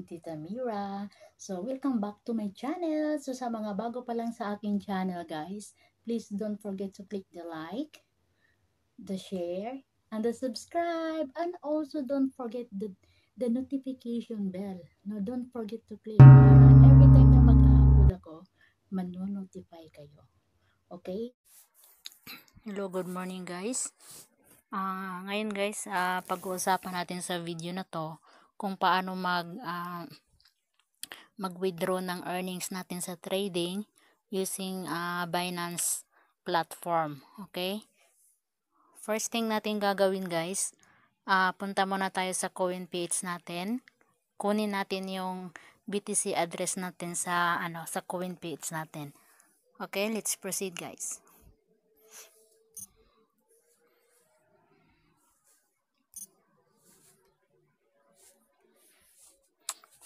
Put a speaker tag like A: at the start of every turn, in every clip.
A: I'm Tita Mira. So, welcome back to my channel. So, sa mga bago pa lang sa aking channel, guys, please don't forget to click the like, the share, and the subscribe. And also, don't forget the, the notification bell. No, don't forget to click para every time na mag-upload ako, manonotify kayo. Okay?
B: Hello, good morning guys. Uh, ngayon guys, uh, pag-uusapan natin sa video na to kung paano mag uh, mag-withdraw ng earnings natin sa trading using uh, Binance platform. Okay? First thing natin gagawin guys, uh, punta muna tayo sa coin page natin. Kunin natin yung BTC address natin sa ano sa coin page natin. Okay, let's proceed guys.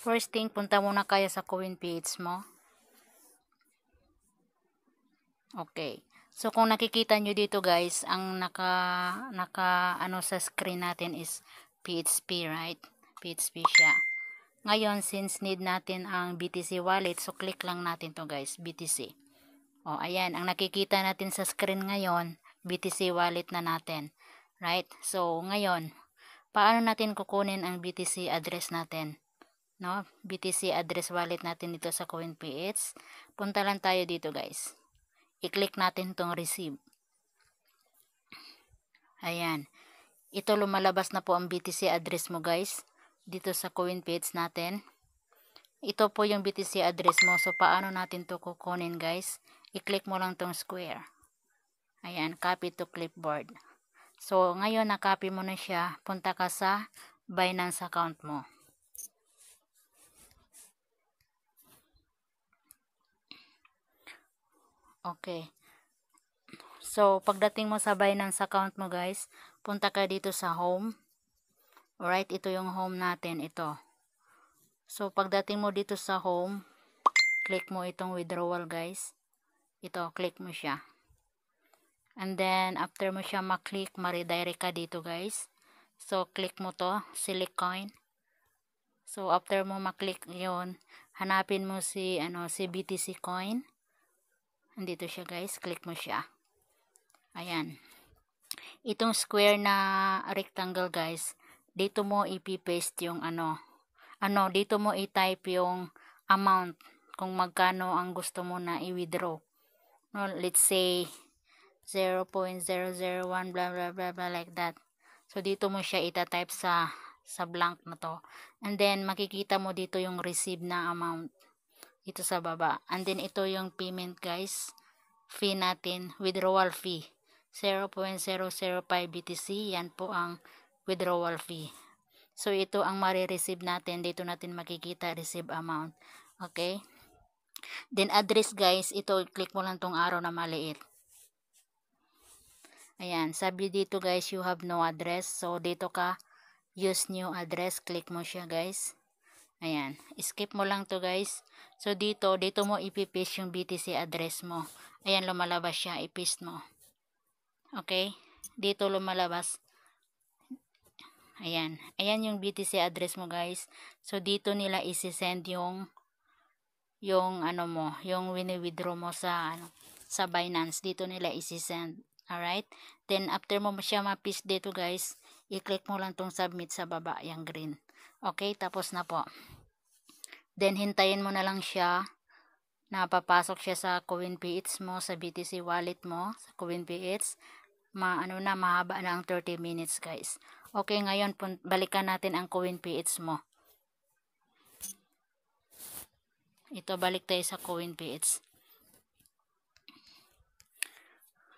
B: First thing, punta muna kayo sa coin page mo. Okay. So, kung nakikita nyo dito guys, ang naka, naka ano sa screen natin is PHP, right? PHP siya. Ngayon, since need natin ang BTC wallet, so click lang natin to guys, BTC. O, ayan, ang nakikita natin sa screen ngayon, BTC wallet na natin. Right? So, ngayon, paano natin kukunin ang BTC address natin? No? BTC address wallet natin dito sa CoinPH. Punta lang tayo dito guys. I-click natin tong receive. Ayan. Ito lumalabas na po ang BTC address mo guys. Dito sa CoinPage natin. Ito po yung BTC address mo. So, paano natin to kukunin guys? I-click mo lang tong square. Ayan. Copy to clipboard. So, ngayon na-copy mo na siya. Punta ka sa Binance account mo. Okay. So, pagdating mo sa Binance account mo guys, punta ka dito sa home. Alright, ito yung home natin, ito. So, pagdating mo dito sa home, click mo itong withdrawal guys. Ito, click mo siya. And then, after mo siya maklik, maridirect ka dito guys. So, click mo to, select coin. So, after mo maklik yon hanapin mo si, ano, si BTC coin. Andito siya guys. Click mo siya. Ayan. Itong square na rectangle guys, dito mo ipipaste yung ano. Ano, dito mo i-type yung amount kung magkano ang gusto mo na i-withdraw. No, let's say 0.001 blah blah blah blah like that. So dito mo siya ita-type sa sa blank na to. And then makikita mo dito yung receive na amount dito sa baba. And then ito yung payment guys. Fee natin, withdrawal fee. 0.005 BTC, yan po ang withdrawal fee. So ito ang mare-receive natin. Dito natin makikita receive amount. Okay? Then address guys, ito click mo lang tong arrow na maliit. Ayan, sabi dito guys, you have no address. So dito ka, use new address, click mo siya guys. Ayan. Skip mo lang to guys. So dito, dito mo ipipaste yung BTC address mo. Ayan, lumalabas siya. I-paste mo. Okay? Dito lumalabas. Ayan. Ayan yung BTC address mo guys. So dito nila isi-send yung yung ano mo, yung wini-withdraw mo sa ano, sa Binance. Dito nila isi-send. Alright? Then after mo siya ma-paste dito guys, i-click mo lang tong submit sa baba, yung green. Okay, tapos na po. Then, hintayin mo na lang siya na papasok siya sa CoinPH mo, sa BTC wallet mo, sa CoinPH. Ma, ano na, mahaba na ang 30 minutes, guys. Okay, ngayon, balikan natin ang CoinPH mo. Ito, balik tayo sa CoinPH.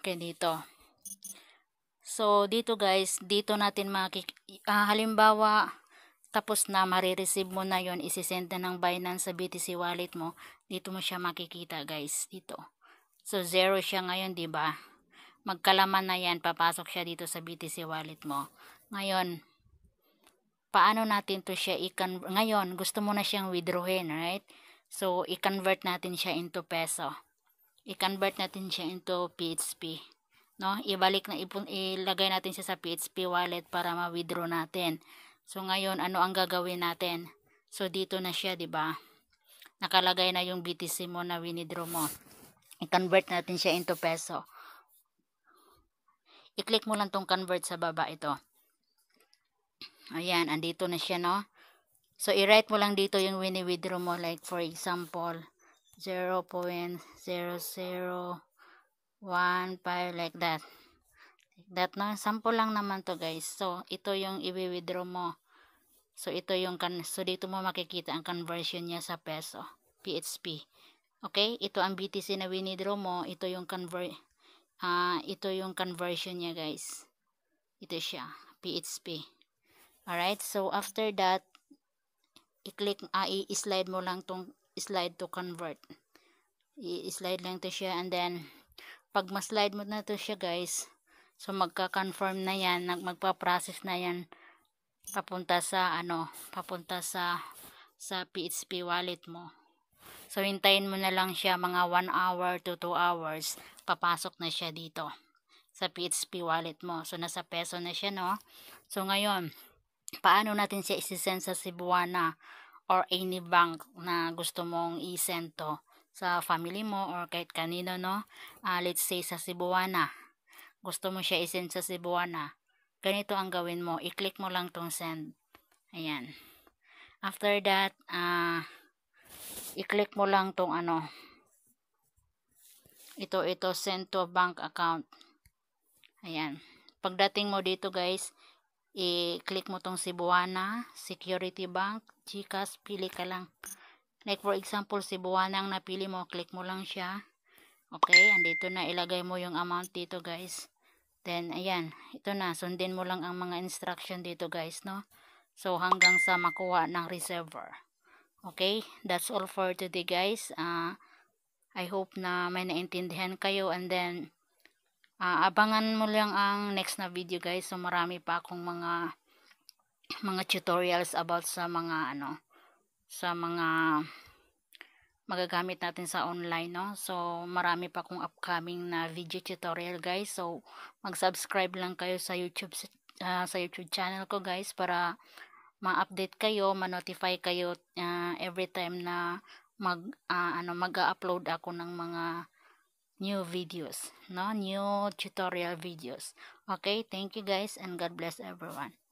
B: Okay, dito. So, dito guys, dito natin makik... Uh, halimbawa, tapos na marireceive mo na yon isisend na ng Binance sa BTC wallet mo dito mo siya makikita guys dito. So zero siya ngayon di ba? Magkalaman na yan papasok siya dito sa BTC wallet mo. Ngayon paano natin to siya i ngayon gusto mo na siyang withdrawin right? So i-convert natin siya into peso. I-convert natin siya into PHP no? Ibalik na ilagay natin siya sa PHP wallet para ma-withdraw natin So, ngayon, ano ang gagawin natin? So, dito na siya, 'di ba Nakalagay na yung BTC mo na winidraw mo. I-convert natin siya into peso. I-click mo lang tong convert sa baba ito. Ayan, andito na siya, no? So, i-write mo lang dito yung wini-withdraw mo. Like, for example, 0.0015 like that. Like that, no? Sample lang naman to guys. So, ito yung i-withdraw mo. So, ito yung, so dito mo makikita ang conversion niya sa peso. PHP. Okay? Ito ang BTC na winidraw mo. Ito yung convert, uh, ito yung conversion niya guys. Ito siya. PHP. Alright? So, after that, i-click, uh, i-slide mo lang tong slide to convert. I-slide lang to siya and then, pag ma-slide mo na to siya guys, so magka-confirm na yan, magpa-process na yan papunta sa ano, papunta sa sa PHP wallet mo. So hintayin mo na lang siya mga 1 hour to 2 hours, papasok na siya dito sa PHP wallet mo. So nasa peso na siya, no? So ngayon, paano natin siya isi-send sa Cebuana or any bank na gusto mong i-send to sa family mo or kahit kanino, no? Uh, let's say sa Cebuana. Gusto mo siya i-send sa Cebuana ganito ang gawin mo. I-click mo lang tong send. Ayan. After that, uh, i-click mo lang tong ano. Ito, ito, send to bank account. Ayan. Pagdating mo dito guys, i-click mo tong Cebuana, Security Bank, Gcash, pili ka lang. Like for example, Cebuana ang napili mo, click mo lang siya. Okay, andito na ilagay mo yung amount dito guys. Then, ayan, ito na, sundin mo lang ang mga instruction dito guys, no? So, hanggang sa makuha ng reservoir. Okay, that's all for today guys. Uh, I hope na may naintindihan kayo and then, uh, abangan mo lang ang next na video guys. So, marami pa akong mga mga tutorials about sa mga ano, sa mga magagamit natin sa online no? So marami pa kong upcoming na video tutorial guys. So mag-subscribe lang kayo sa YouTube uh, sa YouTube channel ko guys para ma-update kayo ma-notify kayo uh, every time na mag uh, ano mag-upload ako ng mga new videos no? New tutorial videos. Okay thank you guys and God bless everyone